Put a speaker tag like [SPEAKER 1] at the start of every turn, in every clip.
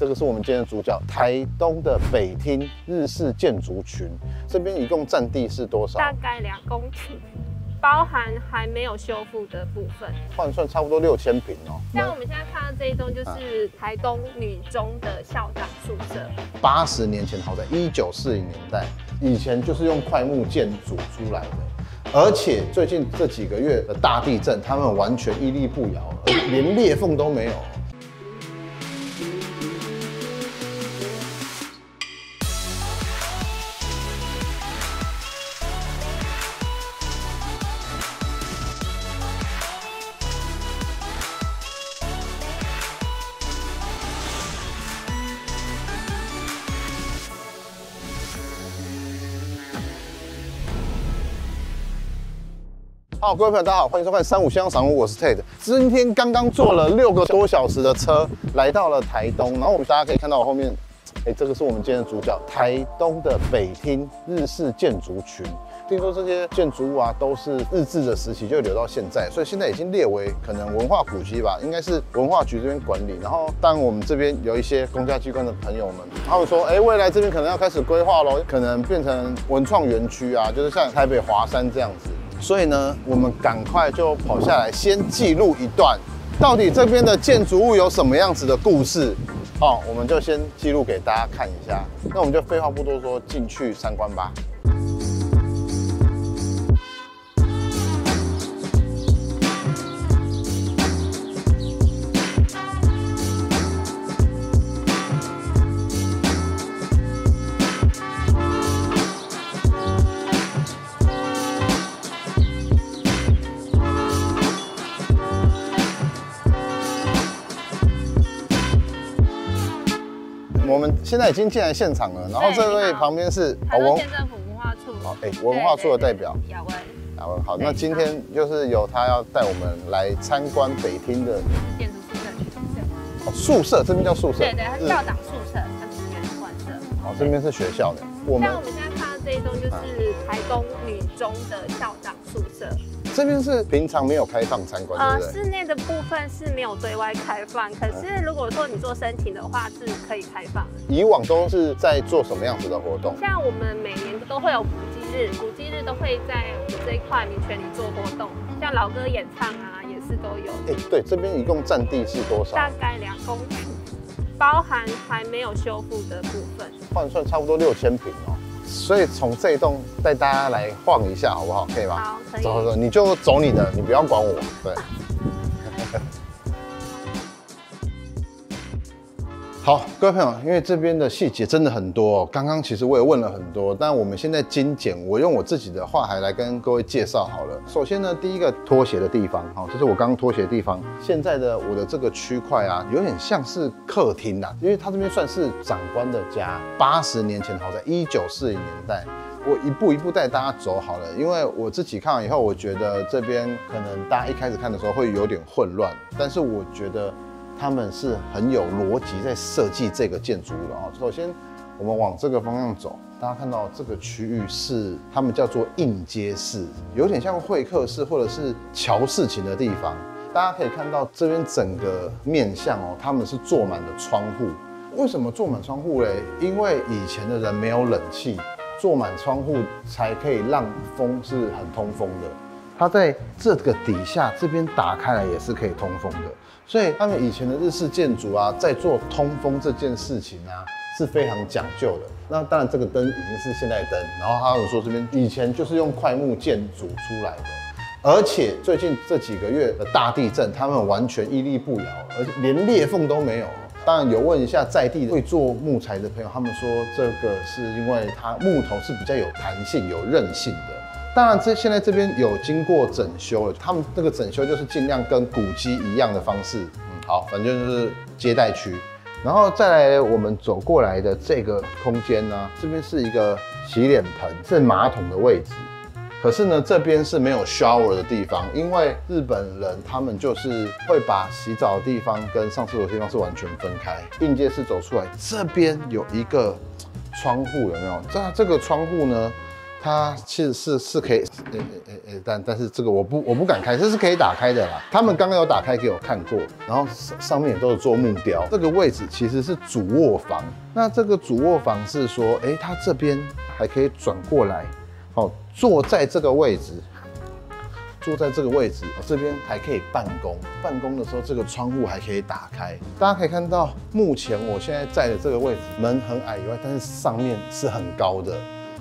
[SPEAKER 1] 这个是我们今天的主角，台东的北厅日式建筑群。这边一共占地是多少？
[SPEAKER 2] 大概两公顷，包含还没有修复的部分，
[SPEAKER 1] 换算差不多六千平哦。
[SPEAKER 2] 像我们现在看到这一栋，就是台东女中的校长宿舍。
[SPEAKER 1] 八十年前豪宅，一九四零年代以前就是用块木建筑出来的，而且最近这几个月的大地震，他们完全屹立不摇，连裂缝都没有。好，各位朋友，大家好，欢迎收看三五香赏屋，我是 Ted。今天刚刚坐了六个多小时的车，来到了台东，然后我们大家可以看到我后面，哎，这个是我们今天的主角，台东的北厅日式建筑群。听说这些建筑物啊，都是日治的时期就留到现在，所以现在已经列为可能文化古迹吧，应该是文化局这边管理。然后，当我们这边有一些公家机关的朋友们，他们说，哎，未来这边可能要开始规划喽，可能变成文创园区啊，就是像台北华山这样子。所以呢，我们赶快就跑下来，先记录一段，到底这边的建筑物有什么样子的故事？哦，我们就先记录给大家看一下。那我们就废话不多说，进去参观吧。们现在已经进来现场了，然后这位旁边是
[SPEAKER 2] 文县政府文化处，好，哎，
[SPEAKER 1] 文化处的代表。
[SPEAKER 2] 雅文，
[SPEAKER 1] 雅文好，那今天就是由他要带我们来参观北厅的
[SPEAKER 2] 建筑宿舍区，
[SPEAKER 1] 哦，宿舍这边叫宿舍，
[SPEAKER 2] 对对，它是校长宿舍，它是原宿舍，
[SPEAKER 1] 哦，这边是学校的，
[SPEAKER 2] 我们像我们现在看到这一栋就是台东女中的校长宿舍。
[SPEAKER 1] 这边是平常没有开放参观，呃，
[SPEAKER 2] 室内的部分是没有对外开放，可是如果说你做申请的话，是可以开放。
[SPEAKER 1] 以往都是在做什么样子的活动？
[SPEAKER 2] 像我们每年都会有古迹日，古迹日都会在我们这一块民权里做活动，像老歌演唱啊，也是都有。
[SPEAKER 1] 哎，对，这边一共占地是多少？
[SPEAKER 2] 大概两公顷，包含还没有修复的部分，
[SPEAKER 1] 换算差不多六千平哦。所以从这一栋带大家来晃一下，好不好？可以吗？
[SPEAKER 2] 好，可以。
[SPEAKER 1] 走走走，你就走你的，你不要管我。对。好，各位朋友，因为这边的细节真的很多，刚刚其实我也问了很多，但我们现在精简，我用我自己的话还来跟各位介绍好了。首先呢，第一个拖鞋的地方，好，这是我刚刚拖鞋的地方。现在的我的这个区块啊，有点像是客厅呐，因为它这边算是长官的家。八十年前好在一九四零年代，我一步一步带大家走好了，因为我自己看完以后，我觉得这边可能大家一开始看的时候会有点混乱，但是我觉得。他们是很有逻辑在设计这个建筑物的啊。首先，我们往这个方向走，大家看到这个区域是他们叫做应接室，有点像会客室或者是瞧事情的地方。大家可以看到这边整个面向哦，他们是坐满了窗户。为什么坐满窗户嘞？因为以前的人没有冷气，坐满窗户才可以让风是很通风的。它在这个底下这边打开来也是可以通风的。所以他们以前的日式建筑啊，在做通风这件事情啊，是非常讲究的。那当然，这个灯已经是现代灯。然后他们说这边以前就是用块木建筑出来的，而且最近这几个月的大地震，他们完全屹立不摇，而且连裂缝都没有。当然有问一下在地会做木材的朋友，他们说这个是因为它木头是比较有弹性、有韧性的。当然，这现在这边有经过整修了。他们这个整修就是尽量跟古迹一样的方式。嗯，好，反正就是接待区。然后再来，我们走过来的这个空间呢，这边是一个洗脸盆，是马桶的位置。可是呢，这边是没有 shower 的地方，因为日本人他们就是会把洗澡的地方跟上厕所的地方是完全分开。应接室走出来，这边有一个窗户，有没有？这这个窗户呢？它其实是是可以，诶诶诶，但但是这个我不我不敢开，这是可以打开的啦。他们刚刚有打开给我看过，然后上上面也都是做木雕。这个位置其实是主卧房，那这个主卧房是说，哎，它这边还可以转过来，好，坐在这个位置，坐在这个位置，这边还可以办公。办公的时候，这个窗户还可以打开。大家可以看到，目前我现在在的这个位置，门很矮以外，但是上面是很高的。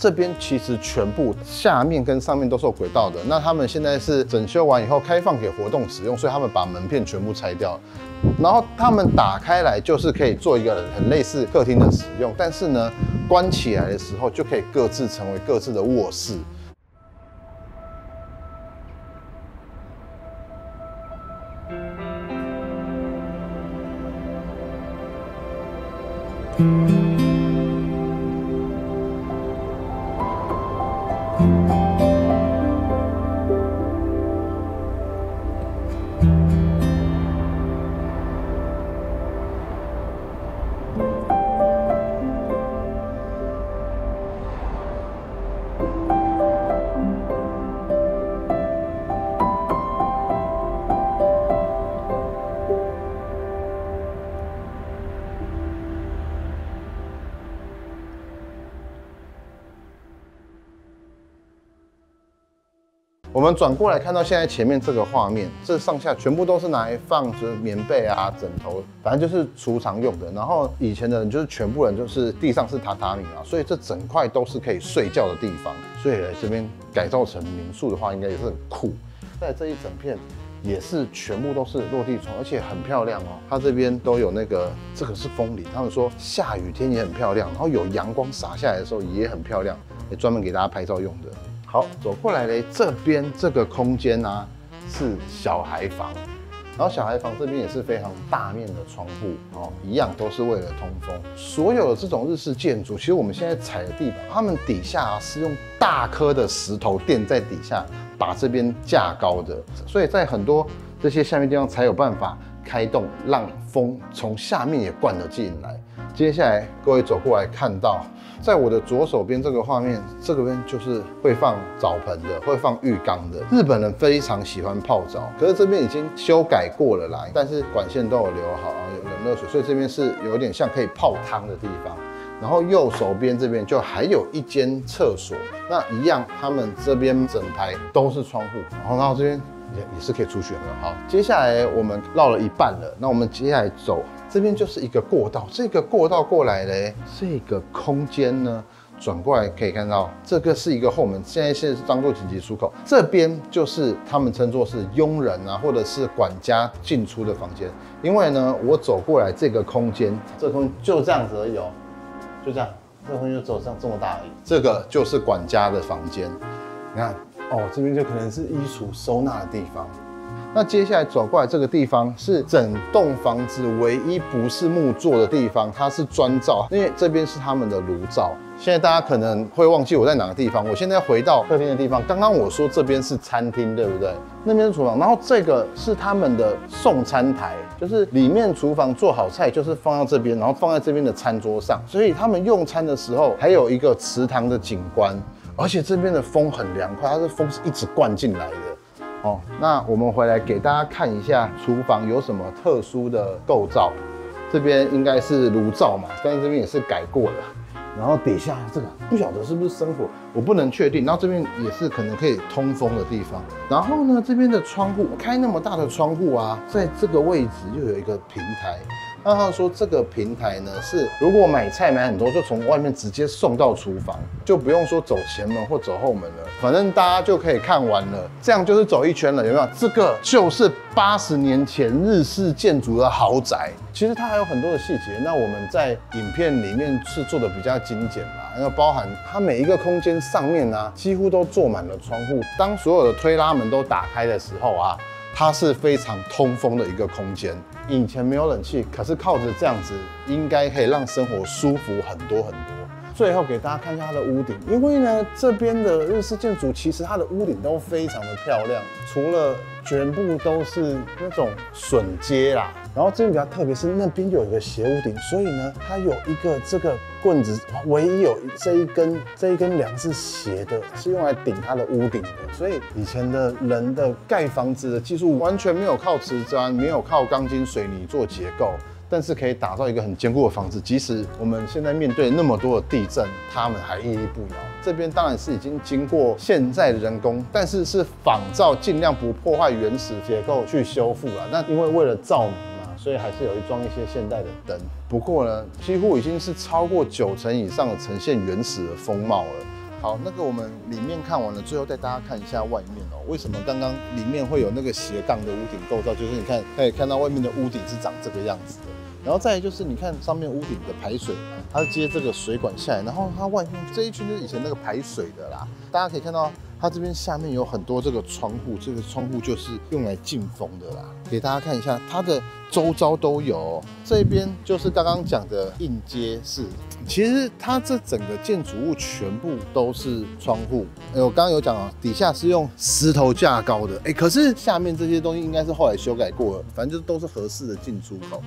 [SPEAKER 1] 这边其实全部下面跟上面都是有轨道的，那他们现在是整修完以后开放给活动使用，所以他们把门片全部拆掉，然后他们打开来就是可以做一个很类似客厅的使用，但是呢，关起来的时候就可以各自成为各自的卧室。我们转过来看到现在前面这个画面，这上下全部都是拿来放就是棉被啊、枕头，反正就是储藏用的。然后以前的人就是全部人就是地上是榻榻米啊，所以这整块都是可以睡觉的地方。所以这边改造成民宿的话，应该也是很酷。在这一整片也是全部都是落地窗，而且很漂亮哦。它这边都有那个，这个是风铃，他们说下雨天也很漂亮，然后有阳光洒下来的时候也很漂亮，也专门给大家拍照用的。好，走过来嘞，这边这个空间呢是小孩房，然后小孩房这边也是非常大面的窗户哦，一样都是为了通风。所有的这种日式建筑，其实我们现在踩的地板，他们底下是用大颗的石头垫在底下，把这边架高的，所以在很多这些下面地方才有办法开动，让风从下面也灌了进来。接下来各位走过来看到。在我的左手边这个画面，这个边就是会放澡盆的，会放浴缸的。日本人非常喜欢泡澡，可是这边已经修改过了啦，但是管线都有留好，有冷热水，所以这边是有点像可以泡汤的地方。然后右手边这边就还有一间厕所，那一样，他们这边整排都是窗户，然后到这边也也是可以出去了。好，接下来我们绕了一半了，那我们接下来走。这边就是一个过道，这个过道过来嘞，这个空间呢，转过来可以看到，这个是一个后门，现在现在是当做紧急出口。这边就是他们称作是佣人啊，或者是管家进出的房间。因为呢，我走过来这个空间，这个空间就这样子而已哦，就这样，这个空间就走这样这么大而已。这个就是管家的房间，你看哦，这边就可能是衣橱收纳的地方。那接下来走过来这个地方是整栋房子唯一不是木做的地方，它是砖造，因为这边是他们的炉灶。现在大家可能会忘记我在哪个地方，我现在回到客厅的地方。刚刚我说这边是餐厅，对不对？那边是厨房，然后这个是他们的送餐台，就是里面厨房做好菜就是放到这边，然后放在这边的餐桌上。所以他们用餐的时候还有一个池塘的景观，而且这边的风很凉快，它的风是一直灌进来的。哦，那我们回来给大家看一下厨房有什么特殊的构造。这边应该是炉灶嘛，但是这边也是改过的。然后底下这个不晓得是不是生火，我不能确定。然后这边也是可能可以通风的地方。然后呢，这边的窗户开那么大的窗户啊，在这个位置又有一个平台。那他说这个平台呢，是如果买菜买很多，就从外面直接送到厨房，就不用说走前门或走后门了，反正大家就可以看完了，这样就是走一圈了，有没有？这个就是八十年前日式建筑的豪宅，其实它还有很多的细节，那我们在影片里面是做的比较精简嘛，那包含它每一个空间上面呢，几乎都坐满了窗户，当所有的推拉门都打开的时候啊。它是非常通风的一个空间，以前没有冷气，可是靠着这样子，应该可以让生活舒服很多很多。最后给大家看一下它的屋顶，因为呢这边的日式建筑其实它的屋顶都非常的漂亮，除了全部都是那种榫接啦，然后这边比较特别是那边有一个斜屋顶，所以呢它有一个这个棍子，唯一有这一根这一根梁是斜的，是用来顶它的屋顶的，所以以前的人的盖房子的技术完全没有靠瓷砖，没有靠钢筋水泥做结构。但是可以打造一个很坚固的房子，即使我们现在面对那么多的地震，他们还屹立不摇。这边当然是已经经过现在的人工，但是是仿照，尽量不破坏原始结构去修复了。那因为为了照明嘛，所以还是有一装一些现代的灯。不过呢，几乎已经是超过九成以上的呈现原始的风貌了。好，那个我们里面看完了，最后带大家看一下外面哦。为什么刚刚里面会有那个斜杠的屋顶构造？就是你看可以看到外面的屋顶是长这个样子的。然后再来就是，你看上面屋顶的排水，它是接这个水管下来，然后它外面这一圈就是以前那个排水的啦。大家可以看到，它这边下面有很多这个窗户，这个窗户就是用来进风的啦。给大家看一下，它的周遭都有，这边就是刚刚讲的应接式。其实它这整个建筑物全部都是窗户。哎，我刚刚有讲啊，底下是用石头架高的。哎，可是下面这些东西应该是后来修改过了，反正就都是合适的进出口。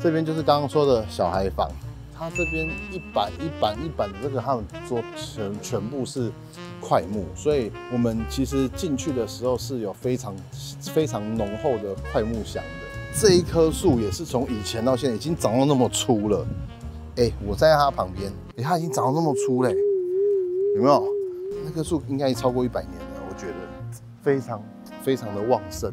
[SPEAKER 1] 这边就是刚刚说的小孩房，它这边一板一板一板的这个，他们做全全部是块木，所以我们其实进去的时候是有非常非常浓厚的块木香的。这一棵树也是从以前到现在已经长到那么粗了，哎，我在它旁边，哎，它已经长到那么粗嘞，有没有？那棵树应该超过一百年了，我觉得非常非常的旺盛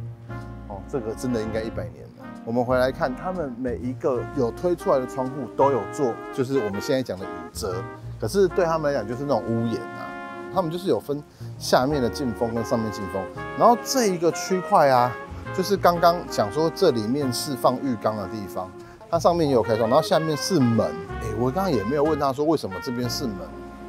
[SPEAKER 1] 哦，这个真的应该一百年。我们回来看，他们每一个有推出来的窗户都有做，就是我们现在讲的雨遮。可是对他们来讲，就是那种屋檐啊，他们就是有分下面的进风跟上面进风。然后这一个区块啊，就是刚刚讲说这里面是放浴缸的地方，它上面也有开窗，然后下面是门。哎，我刚刚也没有问他说为什么这边是门，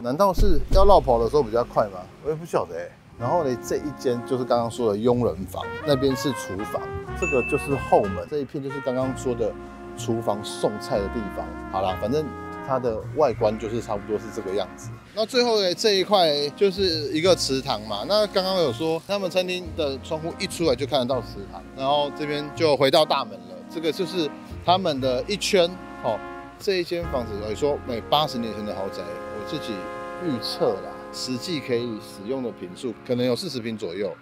[SPEAKER 1] 难道是要绕跑的时候比较快吗？我也不晓得。然后呢，这一间就是刚刚说的佣人房，那边是厨房，这个就是后门，这一片就是刚刚说的厨房送菜的地方。好啦，反正它的外观就是差不多是这个样子。那最后呢，这一块就是一个池塘嘛。那刚刚有说他们餐厅的窗户一出来就看得到池塘，然后这边就回到大门了。这个就是他们的一圈。哦，这一间房子，我说每八十年前的豪宅，我自己预测啦。实际可以使用的坪数可能有四十坪左右。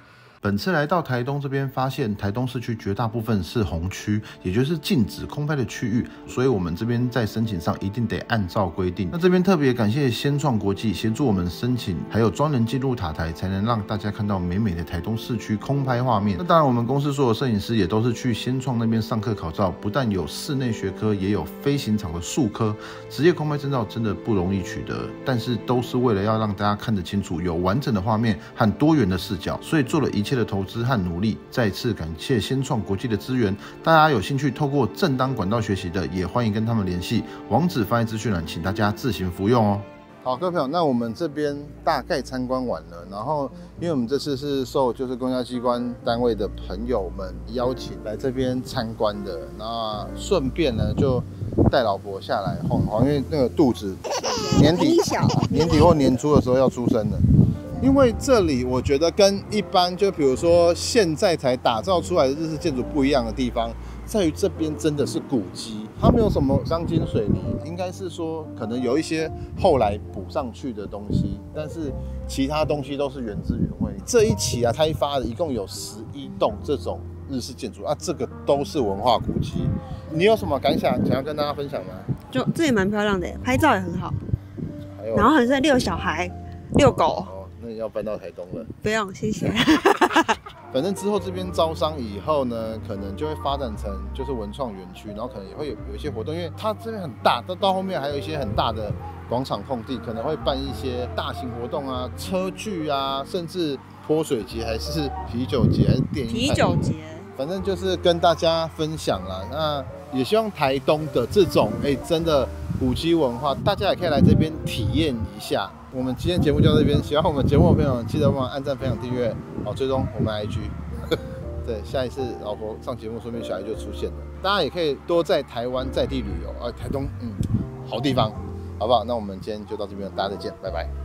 [SPEAKER 3] 本次来到台东这边，发现台东市区绝大部分是红区，也就是禁止空拍的区域，所以我们这边在申请上一定得按照规定。那这边特别感谢先创国际协助我们申请，还有专人记录塔台，才能让大家看到美美的台东市区空拍画面。那当然，我们公司所有摄影师也都是去先创那边上课考照，不但有室内学科，也有飞行场的数科。职业空拍证照真的不容易取得，但是都是为了要让大家看得清楚，有完整的画面和多元的视角，所以做了一切。的投资和努力，再次感谢先创国际的资源。大家有兴趣透过正当管道学习的，也欢迎跟他们联系，网址放在资讯栏，请大家自行服用哦。
[SPEAKER 1] 好，各位朋友，那我们这边大概参观完了，然后因为我们这次是受就是公交机关单位的朋友们邀请来这边参观的，那顺便呢就带老婆下来晃晃，因为那个肚子年底 年底或年初的时候要出生的。因为这里我觉得跟一般就比如说现在才打造出来的日式建筑不一样的地方，在于这边真的是古迹，它没有什么钢筋水泥，应该是说可能有一些后来补上去的东西，但是其他东西都是原汁原味。这一期啊开发的一共有十一栋这种日式建筑啊，这个都是文化古迹。你有什么感想想要跟大家分享吗？
[SPEAKER 4] 就这也蛮漂亮的，拍照也很好，然后很适合遛小孩、遛狗。
[SPEAKER 1] 那要搬到台东了，
[SPEAKER 4] 不用，谢谢。
[SPEAKER 1] 反正之后这边招商以后呢，可能就会发展成就是文创园区，然后可能也会有有一些活动，因为它这边很大，到到后面还有一些很大的广场空地，可能会办一些大型活动啊，车聚啊，甚至泼水节，还是啤酒节，还是电影
[SPEAKER 4] 啤酒节，
[SPEAKER 1] 反正就是跟大家分享啦。那也希望台东的这种哎真的古迹文化，大家也可以来这边体验一下。我们今天节目就到这边，喜欢我们节目的朋友记得帮忙按赞、分享、订阅，好，追踪我们 IG。对，下一次老婆上节目，说明小孩就出现了。大家也可以多在台湾在地旅游啊，台东，嗯，好地方。好不好？那我们今天就到这边，大家再见，拜拜。